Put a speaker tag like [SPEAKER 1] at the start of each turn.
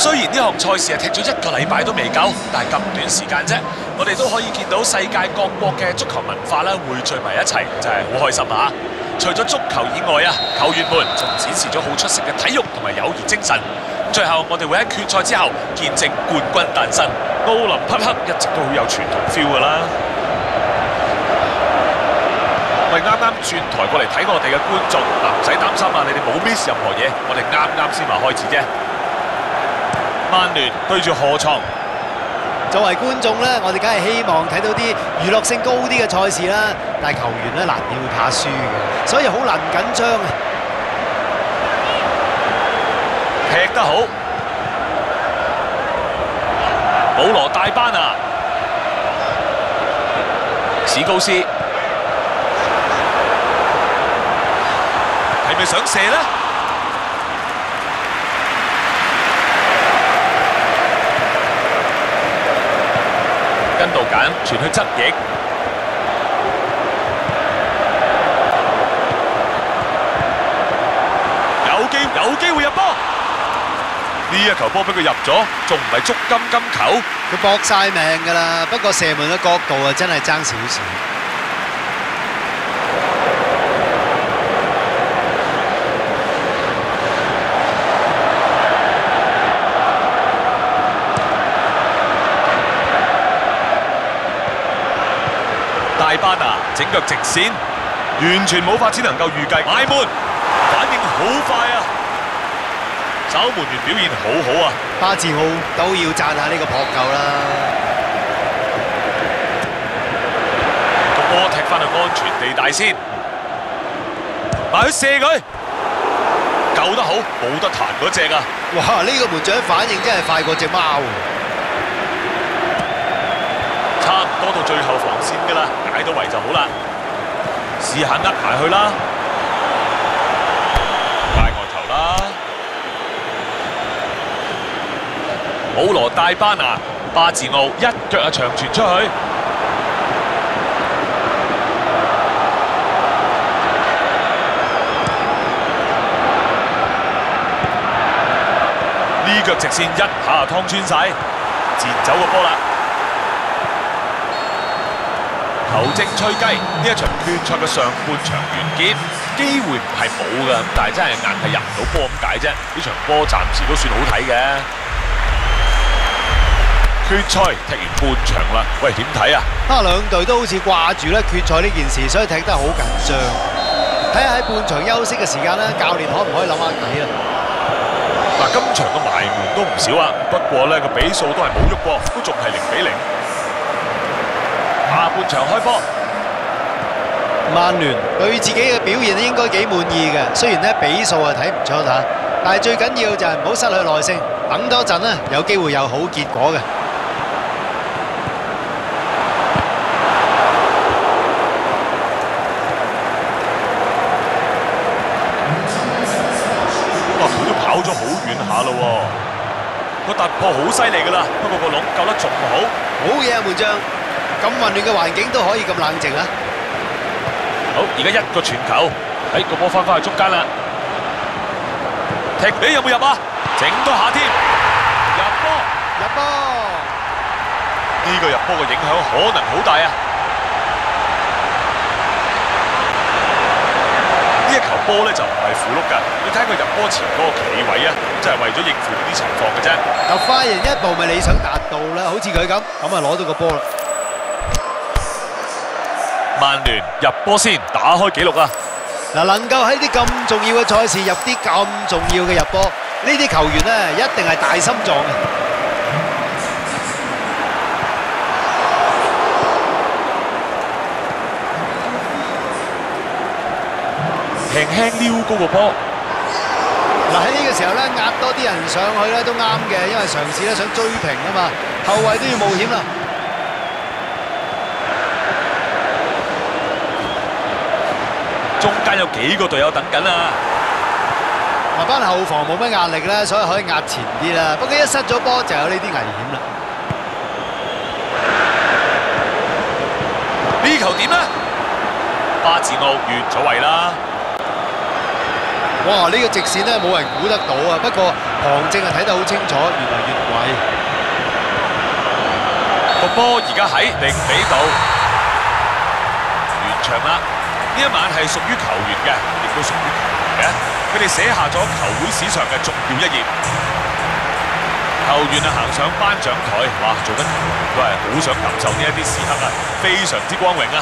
[SPEAKER 1] 雖然呢項賽事係踢咗一個禮拜都未夠，但係咁短時間啫，我哋都可以見到世界各國嘅足球文化咧汇聚埋一齊，就係好開心啊！除咗足球以外啊，球員們仲展示咗好出色嘅體育同埋友誼精神。最後我哋會喺決賽之後見證冠軍誕生。奧林匹克一直都好有傳統 feel 㗎啦。喂，啱啱轉台過嚟睇我哋嘅觀眾，嗱唔使擔心啊，你哋冇 miss 任何嘢，我哋啱啱先話開始啫。曼聯對住河床，
[SPEAKER 2] 作為觀眾咧，我哋梗係希望睇到啲娛樂性高啲嘅賽事啦。但係球員咧難免會怕輸嘅，所以好難緊張啊！
[SPEAKER 1] 踢得好，保羅大班啊，史高斯係咪想射呢？跟道簡傳去側翼，有機有機會入波。呢一球波俾佢入咗，仲唔係足金金球？
[SPEAKER 2] 佢搏晒命㗎啦，不過射門嘅角度啊，真係爭少少。
[SPEAKER 1] 大班啊，整腳直線，完全冇法子能夠預計。買門反應好快啊！守門員表現好好啊！
[SPEAKER 2] 巴治奧都要讚下呢個撲救啦。
[SPEAKER 1] 個波踢翻去安全地帶先，埋去射佢，救得好，冇得彈嗰只啊！
[SPEAKER 2] 哇！呢、個門將反應真係快過只貓
[SPEAKER 1] 多到最後防線㗎啦，解到圍就好啦。試下呃埋去啦，界外球啦。保羅大班拿巴治奧一腳啊長傳出去，呢腳直線一下劏穿晒，截走個波啦。球證吹雞，呢一場決賽嘅上半場完結，機會唔係冇㗎，但係真係硬係入唔到波咁解啫。呢場波暫時都算好睇嘅。決賽踢完半場啦，喂點睇啊？
[SPEAKER 2] 啊，兩隊都好似掛住咧決賽呢件事，所以踢得好緊張。睇下喺半場休息嘅時間咧，教練可唔可以諗下計啊？
[SPEAKER 1] 嗱，今場嘅埋門都唔少啊，不過呢個比數都係冇喐過，都仲係零比零。下半場開波，
[SPEAKER 2] 曼聯對自己嘅表現應該幾滿意嘅，雖然咧比數啊睇唔出嚇，但係最緊要就係唔好失去耐性，等多陣咧有機會有好結果嘅。
[SPEAKER 1] 哇！佢都跑咗好遠下咯喎，個突破好犀利噶啦，不過個籠救得仲好。
[SPEAKER 2] 好嘢啊，門將！咁混亂嘅環境都可以咁冷靜啊！
[SPEAKER 1] 好，而家一個傳球，喺個波翻返去中間啦。踢你有冇入啊？整多下添，入波！
[SPEAKER 2] 入波！
[SPEAKER 1] 呢、個入波嘅影響可能好大啊！呢一球波咧就唔係符碌㗎，你睇佢入波前嗰個企位啊，真係為咗應付呢啲情況嘅啫。
[SPEAKER 2] 就快人一步咪理想達到啦，好似佢咁，咁啊攞到個波啦。
[SPEAKER 1] 曼聯入波先，打開紀錄啊！
[SPEAKER 2] 嗱，能夠喺啲咁重要嘅賽事入啲咁重要嘅入波，呢啲球員咧一定係大心臟嘅。
[SPEAKER 1] 輕輕撩高個波，
[SPEAKER 2] 嗱喺呢個時候咧，壓多啲人上去咧都啱嘅，因為嘗試咧想追平啊嘛，後衞都要冒險啦。
[SPEAKER 1] 中間有幾個隊友等緊啊！
[SPEAKER 2] 埋，班後防冇乜壓力咧，所以可以壓前啲啦。不過一失咗波就有呢啲危險啦。
[SPEAKER 1] 呢球點呢？巴治奧越咗位啦，
[SPEAKER 2] 哇！呢、個直線咧冇人估得到啊，不過旁證啊睇得好清楚，原來越貴。
[SPEAKER 1] 個波而家喺零比度完場啦。呢一晚係屬於球員嘅，亦都屬於球员嘅。佢哋寫下咗球會史上嘅重要一頁。球員啊行上頒獎台，哇！做緊球員都係好想感受呢一啲時刻啊，非常之光榮啊！